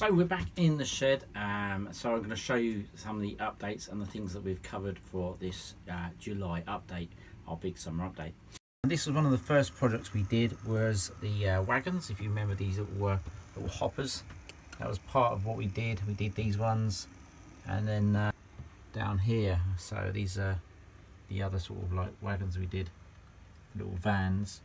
So we're back in the shed, um, so I'm going to show you some of the updates and the things that we've covered for this uh, July update, our big summer update. And this was one of the first projects we did was the uh, wagons, if you remember these little, little hoppers. That was part of what we did, we did these ones and then uh, down here, so these are the other sort of like wagons we did, little vans.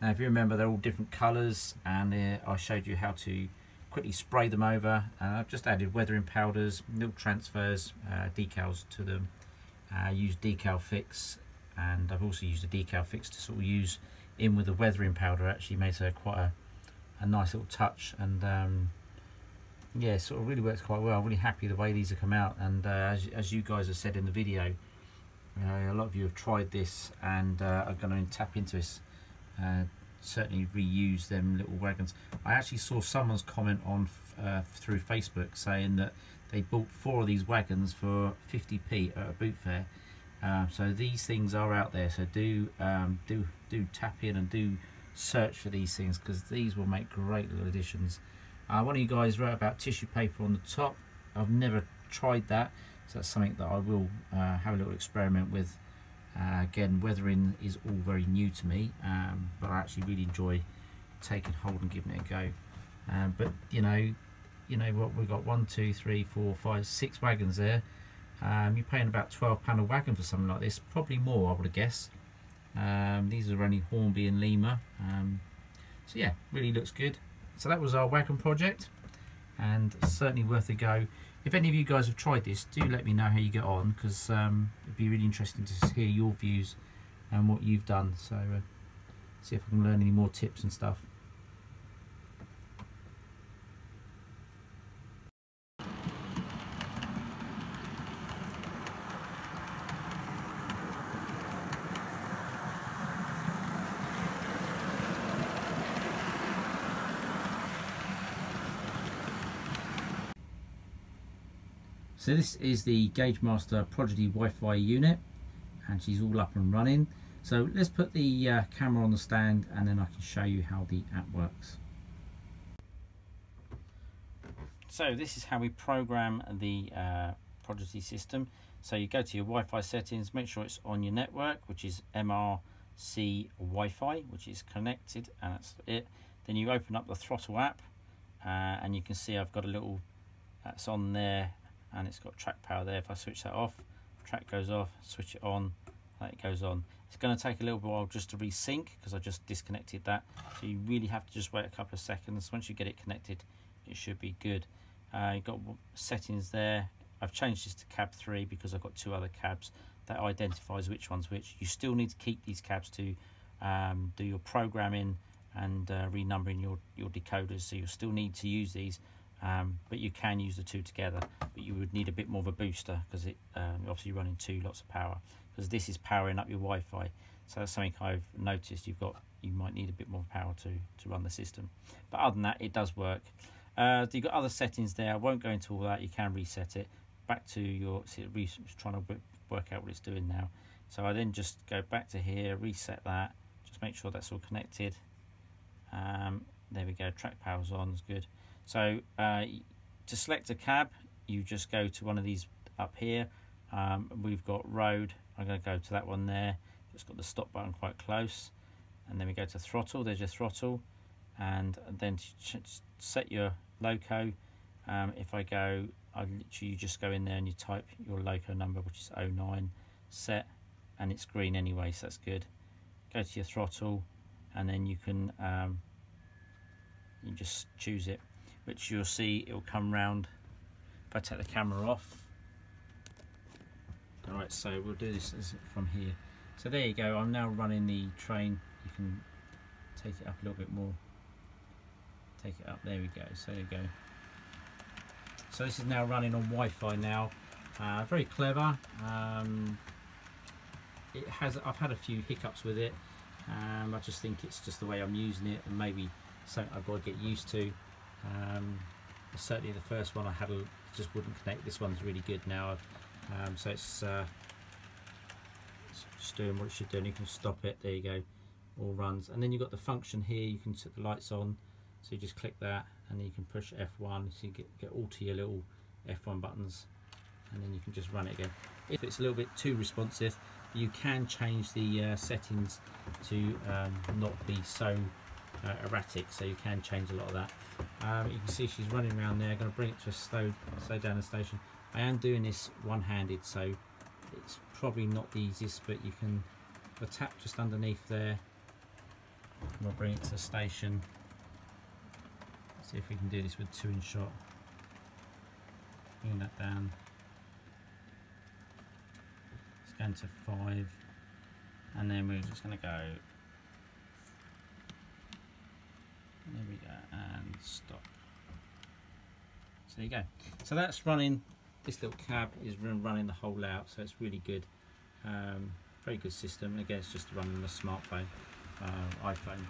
Now if you remember they're all different colours and uh, I showed you how to quickly spray them over. Uh, I've just added weathering powders, little transfers, uh, decals to them. Uh, use decal fix and I've also used a decal fix to sort of use in with the weathering powder. Actually makes a quite a, a nice little touch and um, yeah, sort of really works quite well. I'm really happy the way these have come out and uh, as, as you guys have said in the video, uh, a lot of you have tried this and uh, are going to tap into this uh, certainly reuse them little wagons. I actually saw someone's comment on uh, through Facebook saying that they bought four of these wagons for 50p at a boot fair. Um, so these things are out there. So do um, do do tap in and do search for these things because these will make great little additions. Uh, one of you guys wrote about tissue paper on the top. I've never tried that, so that's something that I will uh, have a little experiment with uh, again, weathering is all very new to me, um, but I actually really enjoy taking hold and giving it a go. Um, but you know, you know what we've got one, two, three, four, five, six wagons there. Um, you're paying about twelve pound a wagon for something like this, probably more, I would guess. Um, these are only Hornby and Lima, um, so yeah, really looks good. So that was our wagon project, and certainly worth a go if any of you guys have tried this do let me know how you get on because um, it'd be really interesting to hear your views and what you've done. So uh, see if I can learn any more tips and stuff So this is the GaugeMaster Prodigy Wi-Fi unit and she's all up and running. So let's put the uh, camera on the stand and then I can show you how the app works. So this is how we program the uh, Prodigy system. So you go to your Wi-Fi settings, make sure it's on your network, which is MRC Wi-Fi, which is connected, and that's it. Then you open up the throttle app, uh, and you can see I've got a little that's on there and it's got track power there. If I switch that off track goes off switch it on that it goes on. It's going to take a little while just to resync because I just disconnected that. So you really have to just wait a couple of seconds. Once you get it connected it should be good. Uh, you've got settings there. I've changed this to cab 3 because I've got two other cabs that identifies which one's which. You still need to keep these cabs to um, do your programming and uh, renumbering your your decoders. So you'll still need to use these um, but you can use the two together but you would need a bit more of a booster because it um, obviously running two lots of power because this is powering up your Wi-Fi. So that's something I've noticed you've got you might need a bit more power to to run the system. But other than that it does work. Uh, you've got other settings there I won't go into all that you can reset it. Back to your see, trying to work out what it's doing now. So I then just go back to here reset that just make sure that's all connected. Um, there we go track power's on is good so uh, to select a cab, you just go to one of these up here. Um, we've got road. I'm going to go to that one there. It's got the stop button quite close. And then we go to throttle. There's your throttle. And then to set your loco, um, if I go, I literally you just go in there and you type your loco number, which is 09, set, and it's green anyway, so that's good. Go to your throttle, and then you can um, you just choose it which you'll see it will come round if I take the camera off. Alright so we'll do this from here. So there you go I'm now running the train. You can take it up a little bit more. Take it up there we go so there you go. So this is now running on Wi-Fi now. Uh, very clever. Um, it has I've had a few hiccups with it. Um, I just think it's just the way I'm using it and maybe something I've got to get used to um, certainly the first one I had a, just wouldn't connect. This one's really good now. Um, so it's, uh, it's, just doing what it should do. And you can stop it. There you go. All runs. And then you've got the function here. You can set the lights on. So you just click that and then you can push F1 so you get, get all to your little F1 buttons and then you can just run it again. If it's a little bit too responsive you can change the uh, settings to um, not be so uh, erratic so you can change a lot of that. Um, you can see she's running around there, I'm going to bring it to a slow, slow down the station. I am doing this one-handed so it's probably not the easiest but you can tap just underneath there. And we'll bring it to the station. See if we can do this with two in shot. Bring that down. Scan to five. And then we're just going to go there we go and stop. So there you go. So that's running this little cab is running the whole layout so it's really good. Um, very good system. Again it's just running the smartphone uh, iPhone.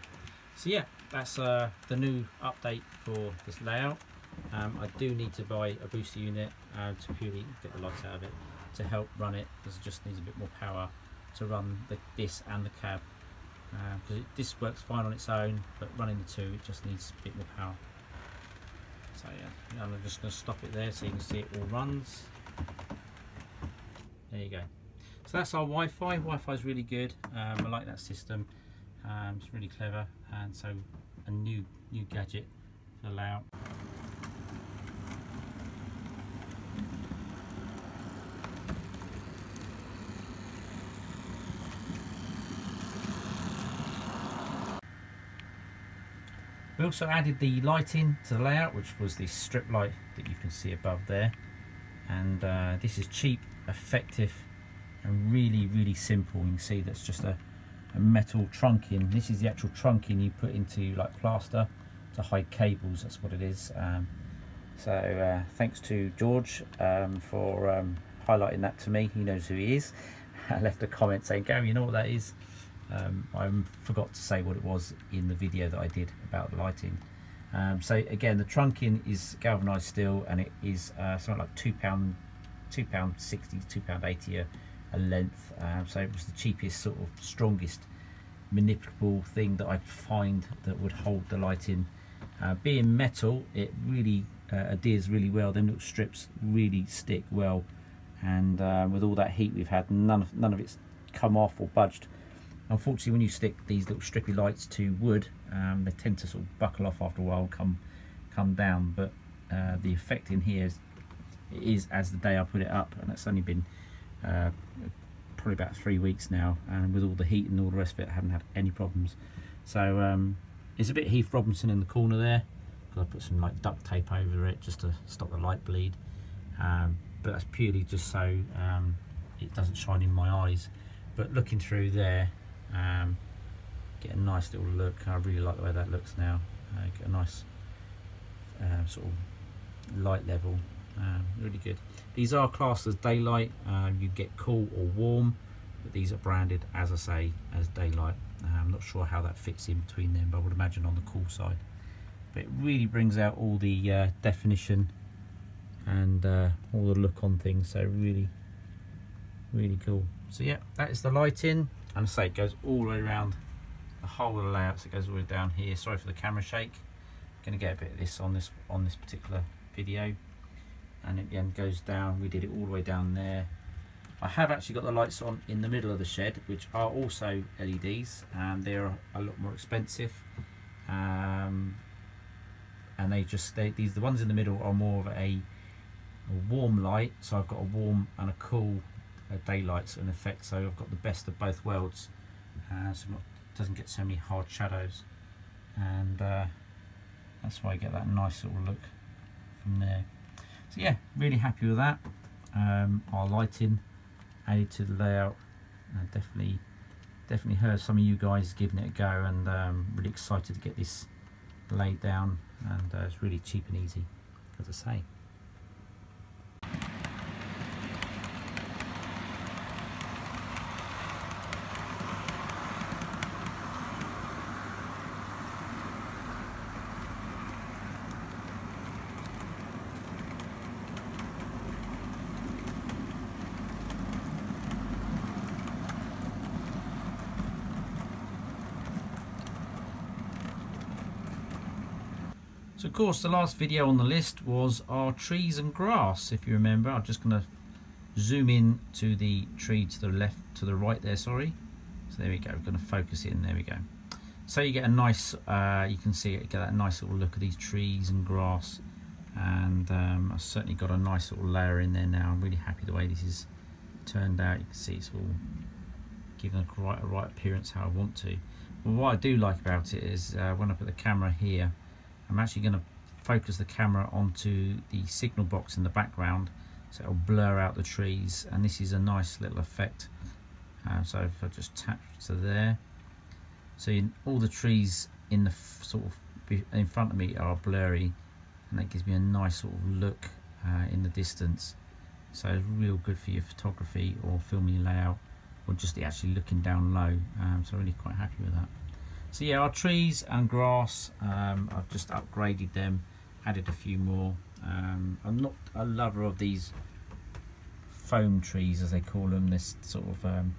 So yeah that's uh, the new update for this layout. Um, I do need to buy a booster unit uh, to purely get the lights out of it to help run it because it just needs a bit more power to run the, this and the cab because uh, this works fine on its own but running the two it just needs a bit more power. So yeah I'm just going to stop it there so you can see it all runs. There you go. So that's our Wi-Fi. Wi-Fi is really good. Um, I like that system. Um, it's really clever. And so a new new gadget for the layout We also added the lighting to the layout, which was the strip light that you can see above there. And uh, this is cheap, effective, and really, really simple. You can see that's just a, a metal trunking. This is the actual trunking you put into like plaster to hide cables. That's what it is. Um, so uh, thanks to George um, for um, highlighting that to me. He knows who he is. I left a comment saying, Gary, you know what that is? Um, I forgot to say what it was in the video that I did about the lighting. Um, so again, the trunking is galvanized steel and it is uh, something like two pound, two pound sixty, two pound eighty a, a length. Um, so it was the cheapest, sort of strongest, manipulable thing that I could find that would hold the lighting. Uh, being metal, it really uh, adheres really well. Them little strips really stick well, and uh, with all that heat we've had, none of none of it's come off or budged. Unfortunately, when you stick these little strippy lights to wood, um, they tend to sort of buckle off after a while, come come down. But uh, the effect in here is, is as the day I put it up, and it's only been uh, probably about three weeks now. And with all the heat and all the rest of it, I haven't had any problems. So um, it's a bit Heath Robinson in the corner there. I put some like duct tape over it just to stop the light bleed. Um, but that's purely just so um, it doesn't shine in my eyes. But looking through there, um, get a nice little look. I really like the way that looks now. Uh, get a nice uh, sort of light level. Um, really good. These are classed as daylight. Um, you get cool or warm but these are branded as I say as daylight. Uh, I'm not sure how that fits in between them but I would imagine on the cool side. But it really brings out all the uh, definition and uh, all the look on things. So really really cool. So yeah that is the lighting and say it goes all the way around. The whole of the layout so it goes all the way down here. Sorry for the camera shake. I'm gonna get a bit of this on this on this particular video. And it then goes down. We did it all the way down there. I have actually got the lights on in the middle of the shed which are also LEDs and they're a lot more expensive. Um, and they just they, these the ones in the middle are more of a, a warm light. So I've got a warm and a cool daylights in effect so I've got the best of both worlds. Uh, so it doesn't get so many hard shadows. And uh, that's why I get that nice little look from there. So yeah really happy with that. Um, our lighting added to the layout. Uh, definitely definitely heard some of you guys giving it a go and um, really excited to get this laid down. And uh, it's really cheap and easy as I say of course the last video on the list was our trees and grass if you remember. I'm just going to zoom in to the tree to the left to the right there sorry. So there we go, we're going to focus in, there we go. So you get a nice, uh, you can see it, get that nice little look at these trees and grass and um, I've certainly got a nice little layer in there now. I'm really happy the way this is turned out. You can see it's all given a right, a right appearance how I want to. But what I do like about it is uh, when I put the camera here, I'm actually going to focus the camera onto the signal box in the background so it'll blur out the trees and this is a nice little effect. Uh, so if I just tap to there, so all the trees in the sort of in front of me are blurry and that gives me a nice sort of look uh, in the distance. So it's real good for your photography or filming layout or just actually looking down low. Um, so I'm really quite happy with that so yeah our trees and grass um, I've just upgraded them added a few more. Um, I'm not a lover of these foam trees as they call them this sort of um,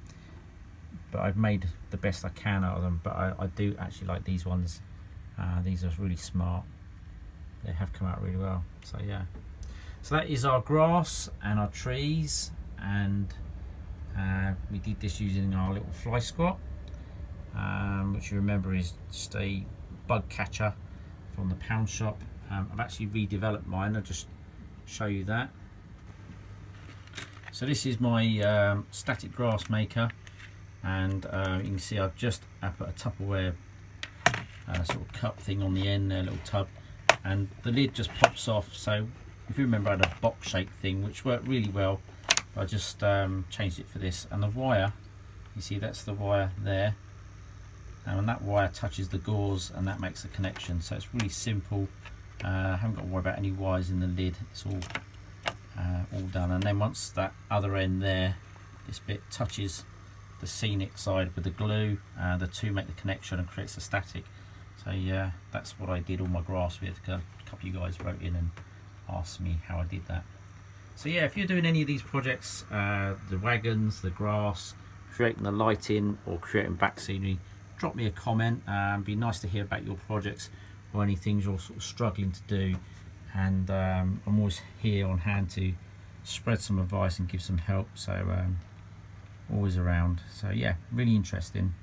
but I've made the best I can out of them but I, I do actually like these ones. Uh, these are really smart. They have come out really well. So yeah. So that is our grass and our trees and uh, we did this using our little fly squat um, which you remember is just a bug catcher from the pound shop. Um, I've actually redeveloped mine. I'll just show you that. So this is my um, static grass maker. And uh, you can see I've just I put a Tupperware uh, sort of cup thing on the end there, a little tub. And the lid just pops off. So if you remember I had a box shape thing which worked really well. I just um, changed it for this. And the wire you see that's the wire there and when that wire touches the gauze and that makes a connection. So it's really simple. Uh, I haven't got to worry about any wires in the lid. It's all uh, all done. And then once that other end there this bit touches the scenic side with the glue. Uh, the two make the connection and creates a static. So yeah that's what I did all my grass with. A couple of you guys wrote in and asked me how I did that. So yeah if you're doing any of these projects uh, the wagons the grass creating the lighting or creating back scenery drop me a comment. And um, be nice to hear about your projects or any things you're sort of struggling to do. And um, I'm always here on hand to spread some advice and give some help. So um, always around. So yeah really interesting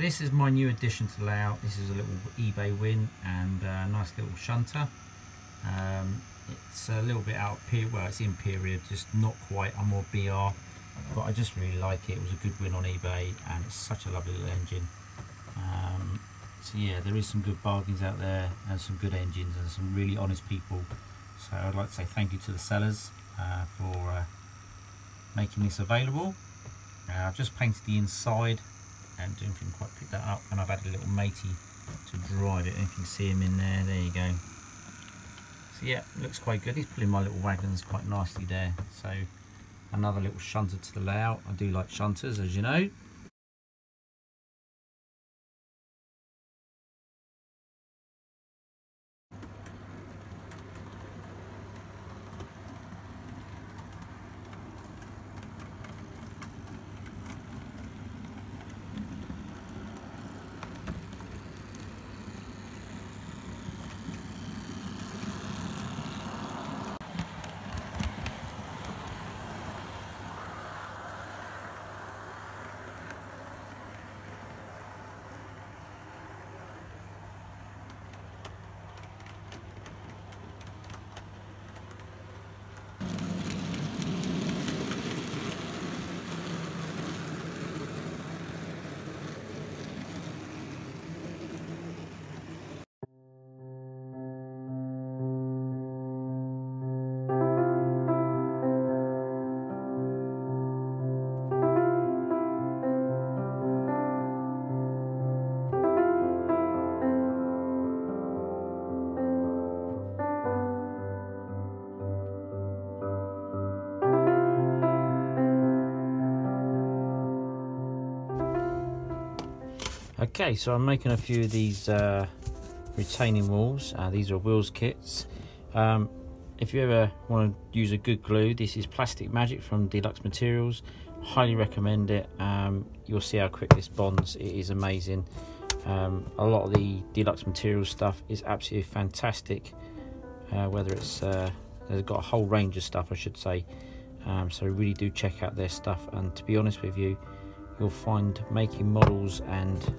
This is my new addition to the layout. This is a little eBay win and a nice little shunter. Um, it's a little bit out of period, well it's in period, just not quite, I'm more BR, but I just really like it. It was a good win on eBay and it's such a lovely little engine. Um, so yeah, there is some good bargains out there and some good engines and some really honest people. So I'd like to say thank you to the sellers uh, for uh, making this available. Uh, I've just painted the inside and didn't quite pick that up. And I've added a little matey to drive it. If you can see him in there there you go. So yeah looks quite good. He's pulling my little wagons quite nicely there. So another little shunter to the layout. I do like shunters as you know Okay, so I'm making a few of these uh, retaining walls. Uh, these are Wills kits. Um, if you ever want to use a good glue, this is Plastic Magic from Deluxe Materials. Highly recommend it. Um, you'll see how quick this bonds. It is amazing. Um, a lot of the Deluxe Materials stuff is absolutely fantastic. Uh, whether it's uh, they've got a whole range of stuff, I should say. Um, so really do check out their stuff. And to be honest with you, you'll find making models and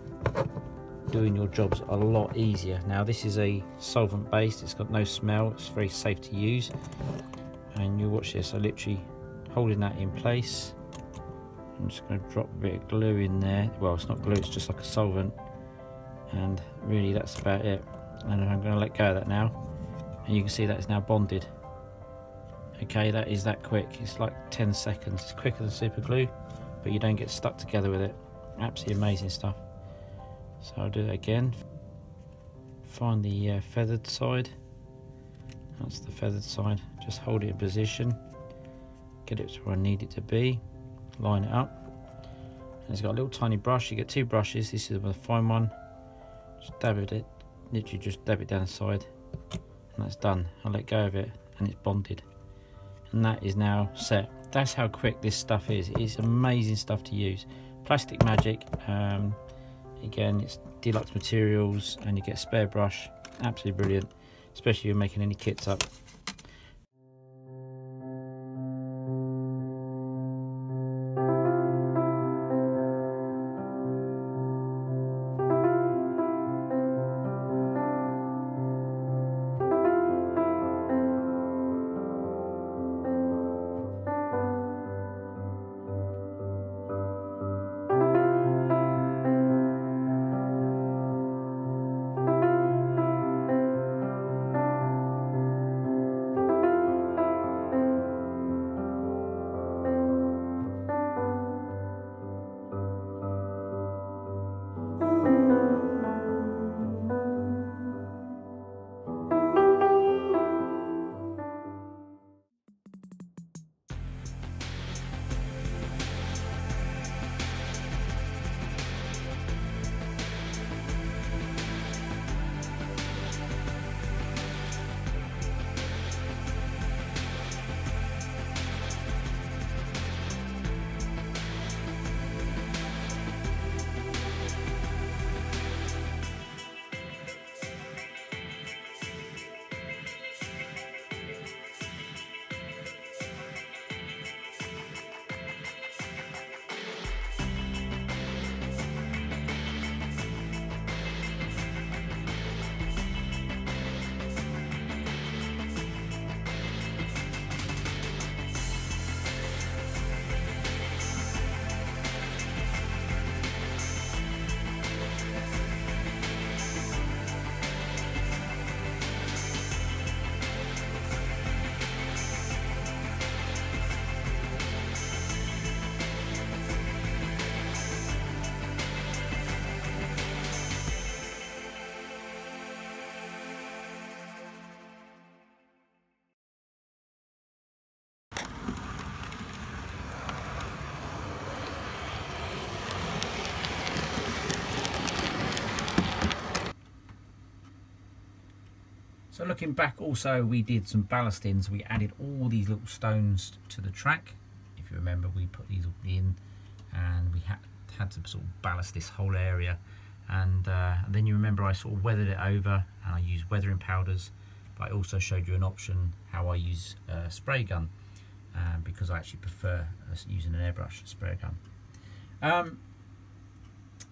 doing your jobs a lot easier. Now this is a solvent based, it's got no smell, it's very safe to use. And you watch this, I literally holding that in place. I'm just going to drop a bit of glue in there. Well, it's not glue, it's just like a solvent. And really that's about it. And I'm going to let go of that now. And you can see that it's now bonded. Okay, that is that quick. It's like 10 seconds. It's quicker than super glue but you don't get stuck together with it. Absolutely amazing stuff. So I'll do that again. Find the uh, feathered side. That's the feathered side. Just hold it in position. Get it to where I need it to be. Line it up. And it's got a little tiny brush. You get two brushes. This is the fine one. Just dab it. Literally just dab it down the side. And that's done. I'll let go of it and it's bonded. And that is now set that's how quick this stuff is it's amazing stuff to use plastic magic um, again it's deluxe materials and you get spare brush. Absolutely brilliant especially if you're making any kits up So looking back also we did some ballastings. We added all these little stones to the track. If you remember we put these in and we had, had to sort of ballast this whole area. And, uh, and then you remember I sort of weathered it over and I used weathering powders. But I also showed you an option how I use a spray gun uh, because I actually prefer uh, using an airbrush spray gun. Um,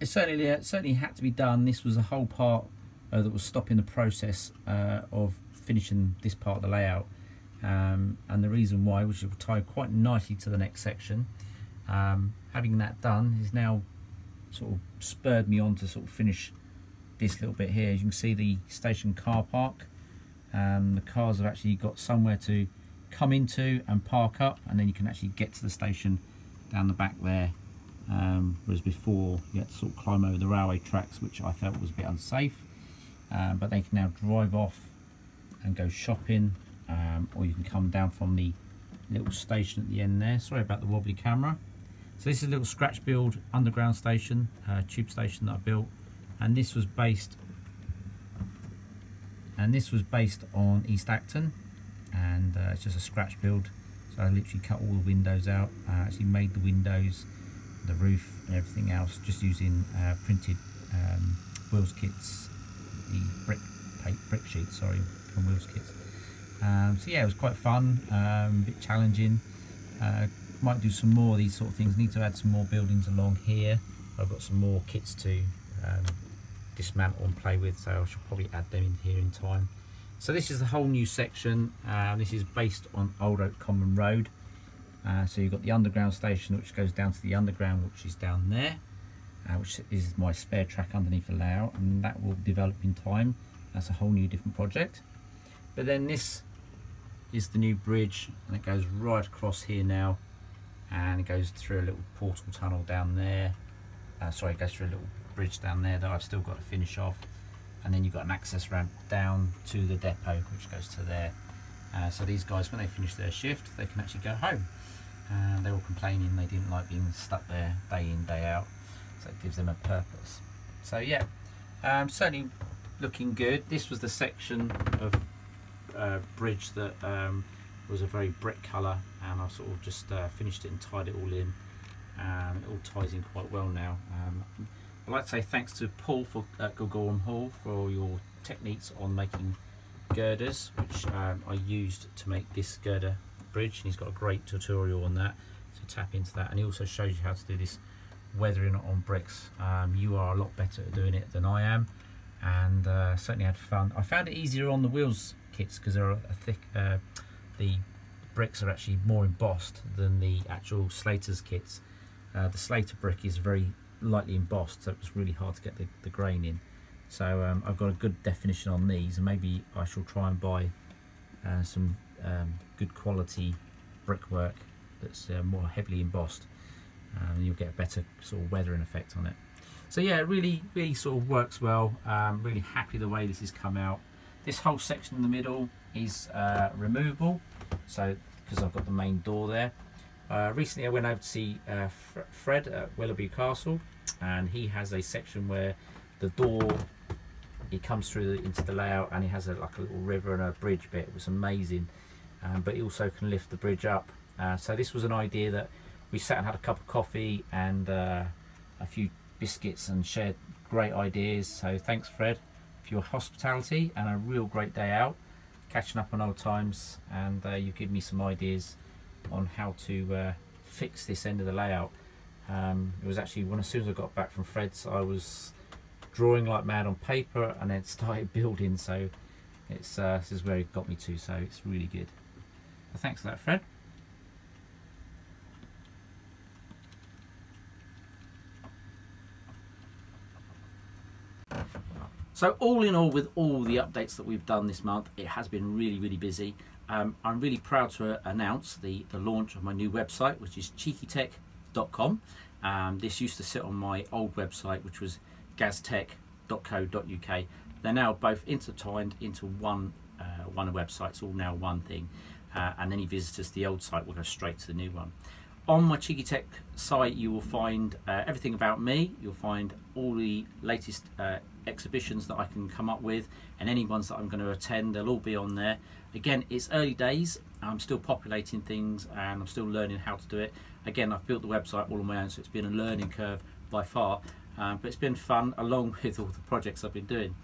it certainly, it certainly had to be done. This was a whole part uh, that was stopping the process uh, of finishing this part of the layout. Um, and the reason why which will tie quite nicely to the next section um, having that done is now sort of spurred me on to sort of finish this little bit here. As you can see the station car park um, the cars have actually got somewhere to come into and park up and then you can actually get to the station down the back there. Um, whereas before you had to sort of climb over the railway tracks which I felt was a bit unsafe um, but they can now drive off and go shopping um, or you can come down from the little station at the end there. Sorry about the wobbly camera. So this is a little scratch build underground station uh, tube station that I built. And this was based and this was based on East Acton. And uh, it's just a scratch build. So I literally cut all the windows out. Uh, actually made the windows the roof and everything else just using uh, printed um, Wills kits the brick paint brick sheets sorry from Wills kits um, so yeah it was quite fun um, a bit challenging. Uh, might do some more of these sort of things. Need to add some more buildings along here. I've got some more kits to um, dismantle and play with so I should probably add them in here in time. So this is the whole new section. Uh, this is based on Old Oak Common Road. Uh, so you've got the underground station which goes down to the underground which is down there uh, which is my spare track underneath the layout and that will develop in time. That's a whole new different project. But then this is the new bridge and it goes right across here now and it goes through a little portal tunnel down there. Uh, sorry it goes through a little bridge down there that I've still got to finish off. And then you've got an access ramp down to the depot which goes to there. Uh, so these guys when they finish their shift they can actually go home. And they were complaining they didn't like being stuck there day in day out so it gives them a purpose. So yeah um, certainly looking good. This was the section of uh, bridge that um, was a very brick colour and I sort of just uh, finished it and tied it all in. And it all ties in quite well now. Um, I'd like to say thanks to Paul for uh, Gorgorham Hall for your techniques on making girders which um, I used to make this girder bridge and he's got a great tutorial on that so tap into that. And he also shows you how to do this weathering on bricks um, you are a lot better at doing it than I am. And uh, certainly had fun. I found it easier on the Wills kits because they're a thick uh, the bricks are actually more embossed than the actual Slater's kits. Uh, the Slater brick is very lightly embossed so it was really hard to get the, the grain in. So um, I've got a good definition on these and maybe I shall try and buy uh, some um, good quality brickwork that's uh, more heavily embossed and you'll get a better sort of weathering effect on it. So yeah it really really sort of works well. Um, really happy the way this has come out. This whole section in the middle is uh, removable so because I've got the main door there. Uh, recently I went over to see uh, Fred at Willbury Castle and he has a section where the door he comes through into the layout and he has a, like a little river and a bridge bit it was amazing. Um, but he also can lift the bridge up. Uh, so this was an idea that we sat and had a cup of coffee and uh, a few biscuits and shared great ideas so thanks Fred for your hospitality and a real great day out catching up on old times and uh, you've given me some ideas on how to uh, fix this end of the layout. Um, it was actually when as soon as I got back from Fred's I was drawing like mad on paper and then started building so it's uh, this is where it got me to so it's really good. Thanks for that Fred. So all in all, with all the updates that we've done this month, it has been really, really busy. Um, I'm really proud to announce the, the launch of my new website, which is cheekytek.com. Um, this used to sit on my old website, which was gaztech.co.uk. They're now both intertwined into one uh, one website. It's all now one thing. Uh, and any visitors to the old site will go straight to the new one. On my CheekyTek site, you will find uh, everything about me. You'll find all the latest uh, exhibitions that I can come up with and any ones that I'm going to attend, they'll all be on there. Again, it's early days. I'm still populating things and I'm still learning how to do it. Again, I've built the website all on my own, so it's been a learning curve by far, um, but it's been fun along with all the projects I've been doing.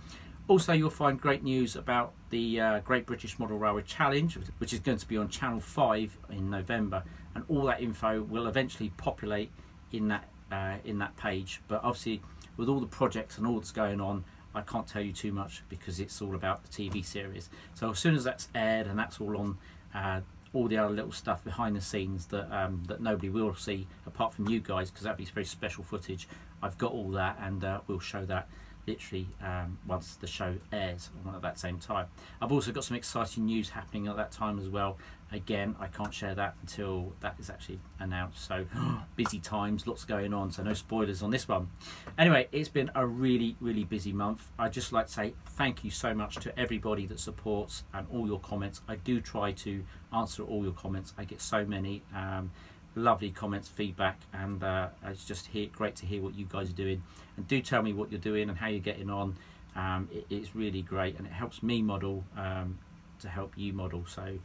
Also, you'll find great news about the uh, Great British Model Railway Challenge, which is going to be on Channel 5 in November, and all that info will eventually populate in that uh, in that page. But obviously, with all the projects and all that's going on, I can't tell you too much because it's all about the TV series. So as soon as that's aired and that's all on uh, all the other little stuff behind the scenes that um, that nobody will see apart from you guys because that'd be very special footage. I've got all that and uh, we'll show that literally um, once the show airs at that same time. I've also got some exciting news happening at that time as well. Again, I can't share that until that is actually announced. So busy times, lots going on, so no spoilers on this one. Anyway, it's been a really, really busy month. I'd just like to say thank you so much to everybody that supports and all your comments. I do try to answer all your comments. I get so many. Um, lovely comments, feedback, and uh, it's just hear, great to hear what you guys are doing. And do tell me what you're doing and how you're getting on. Um, it, it's really great, and it helps me model um, to help you model. So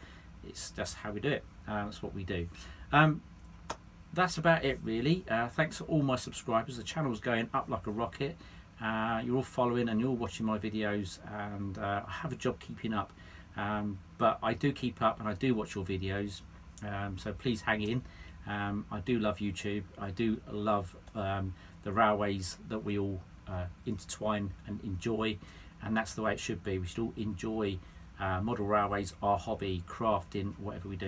it's just how we do it. Uh, that's what we do. Um, that's about it, really. Uh, thanks to all my subscribers. The channel's going up like a rocket. Uh, you're all following and you're all watching my videos, and uh, I have a job keeping up. Um, but I do keep up and I do watch your videos. Um, so please hang in. Um, I do love YouTube. I do love um, the railways that we all uh, intertwine and enjoy, and that's the way it should be. We should all enjoy uh, model railways, our hobby, crafting, whatever we do.